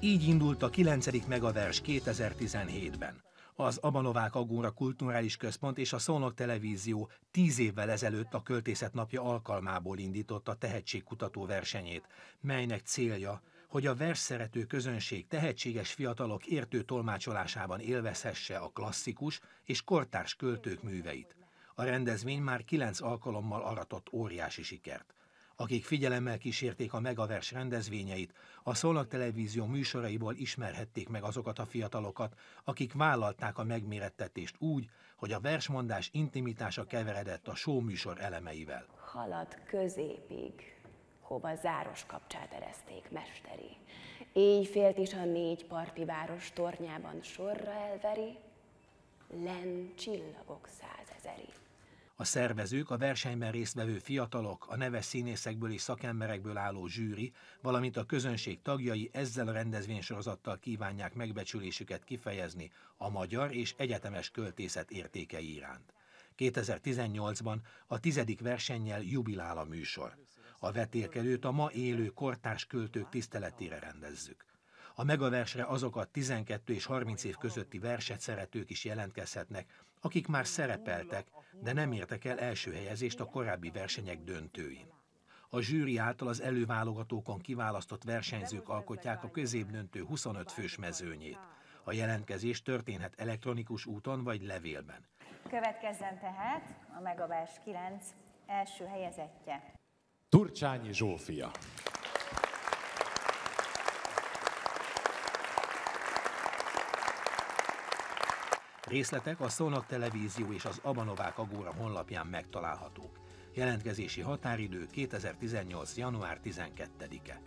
Így indult a 9. megavers 2017-ben. Az Abanovák Agóra Kulturális Központ és a Szónok Televízió tíz évvel ezelőtt a Költészet Napja alkalmából indította tehetségkutató versenyét, melynek célja, hogy a versszerető közönség tehetséges fiatalok értő tolmácsolásában élvezhesse a klasszikus és kortárs költők műveit. A rendezvény már kilenc alkalommal aratott óriási sikert akik figyelemmel kísérték a Megavers rendezvényeit, a Szolnok Televízió műsoraiból ismerhették meg azokat a fiatalokat, akik vállalták a megmérettetést úgy, hogy a versmondás intimitása keveredett a show műsor elemeivel. Halad középig, hova záros kapcsát erezték mesteri. Éjfélt is a négy parti város tornyában sorra elveri, len csillagok százezeri. A szervezők, a versenyben résztvevő fiatalok, a neves színészekből és szakemberekből álló zsűri, valamint a közönség tagjai ezzel a rendezvénysorozattal kívánják megbecsülésüket kifejezni a magyar és egyetemes költészet értékei iránt. 2018-ban a tizedik versennyel jubilál a műsor. A vetélkedőt a ma élő kortárs költők tiszteletére rendezzük. A megaversre azokat 12 és 30 év közötti verset szeretők is jelentkezhetnek, akik már szerepeltek, de nem értek el első helyezést a korábbi versenyek döntőin. A zsűri által az előválogatókon kiválasztott versenyzők alkotják a középdöntő 25 fős mezőnyét. A jelentkezés történhet elektronikus úton vagy levélben. Következzen tehát a Megavers 9 első helyezettje. Turcsányi Zsófia. Részletek a Szónak Televízió és az Abanovák Agóra honlapján megtalálhatók. Jelentkezési határidő 2018. január 12-e.